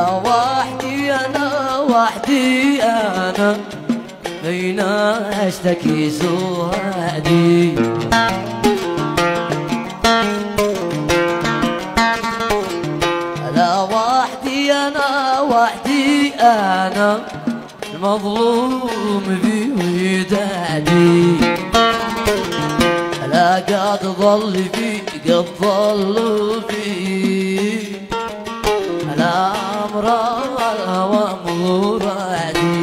أنا وحدي أنا وحدي أنا. أين اشتكي سوادي أنا وحدي أنا وحدي أنا. المظلوم في ودادي. لا قد ظل في قد ظل في لا الامر ومرادي